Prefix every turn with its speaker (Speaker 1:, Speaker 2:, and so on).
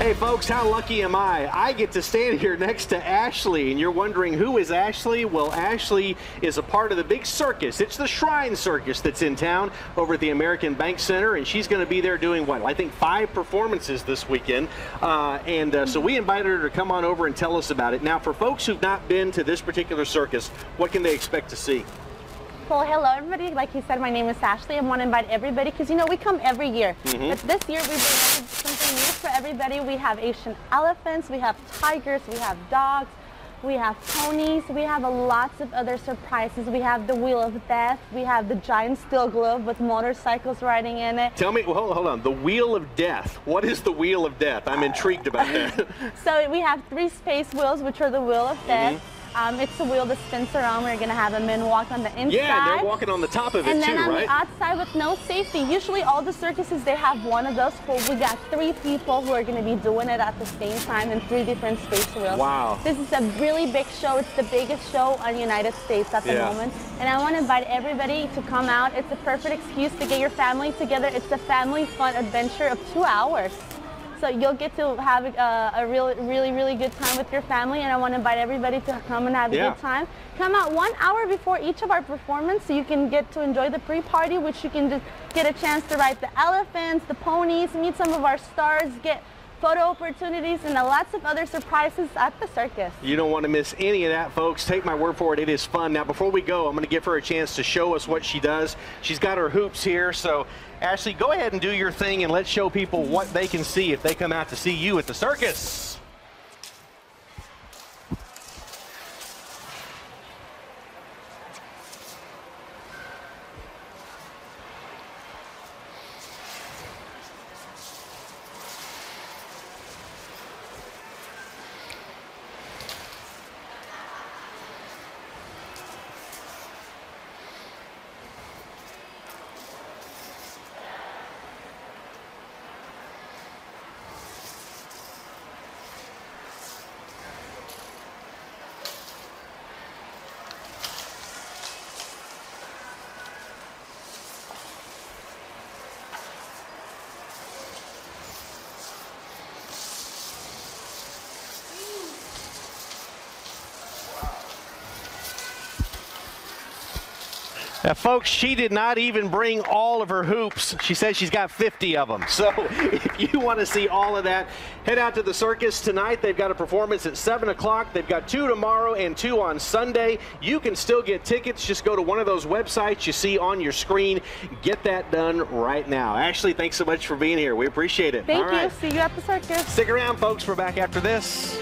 Speaker 1: Hey folks, how lucky am I? I get to stand here next to Ashley, and you're wondering who is Ashley? Well, Ashley is a part of the big circus. It's the Shrine Circus that's in town over at the American Bank Center, and she's going to be there doing what? I think five performances this weekend. Uh, and uh, so we invited her to come on over and tell us about it. Now, for folks who've not been to this particular circus, what can they expect to see?
Speaker 2: Well, hello everybody. Like you said, my name is Ashley. I want to invite everybody because you know we come every year.
Speaker 1: Mhm.
Speaker 2: But this year we bring something new for everybody. We have Asian elephants, we have tigers, we have dogs, we have ponies, we have a lots of other surprises. We have the Wheel of Death, we have the giant steel globe with motorcycles riding in it.
Speaker 1: Tell me, well, hold, hold on, the Wheel of Death. What is the Wheel of Death? I'm intrigued about that.
Speaker 2: So we have three space wheels, which are the Wheel of Death.
Speaker 1: Mm-hmm.
Speaker 2: Um, it's a wheel that spins around. We're gonna have a men walk on the inside.
Speaker 1: yeah, they're walking on the top of it
Speaker 2: And
Speaker 1: too,
Speaker 2: then on
Speaker 1: right?
Speaker 2: the outside with no safety. Usually all the circuses, they have one of those, but we got three people who are gonna be doing it at the same time in three different space wheels.
Speaker 1: Wow.
Speaker 2: This is a really big show. It's the biggest show in the United States at the
Speaker 1: Yeah.
Speaker 2: moment. And I wanna invite everybody to come out. It's a perfect excuse to get your family together. It's a family fun adventure of two hours. So you'll get to have a, a real, really, really good time with your family, and I want to invite everybody to come and have a
Speaker 1: Yeah.
Speaker 2: good time. Come out one hour before each of our performance, so you can get to enjoy the pre-party, which you can just get a chance to ride the elephants, the ponies, meet some of our stars, get photo opportunities, and lots of other surprises at the circus.
Speaker 1: You don't want to miss any of that, folks. Take my word for it. It is fun. Now, before we go, I'm going to give her a chance to show us what she does. She's got her hoops here. So, Ashley, go ahead and do your thing and let's show people what they can see if they come out to see you at the circus. Now, folks, she did not even bring all of her hoops. She says she's got 50 of them. So, if you want to see all of that, head out to the circus tonight. They've got a performance at 7 o'clock. They've got two tomorrow and two on Sunday. You can still get tickets. Just go to one of those websites you see on your screen. Get that done right now. Ashley, thanks so much for being here. We appreciate it.
Speaker 2: Thank
Speaker 1: All
Speaker 2: you.
Speaker 1: right.
Speaker 2: See you at the circus.
Speaker 1: Stick around, folks. We're back after this.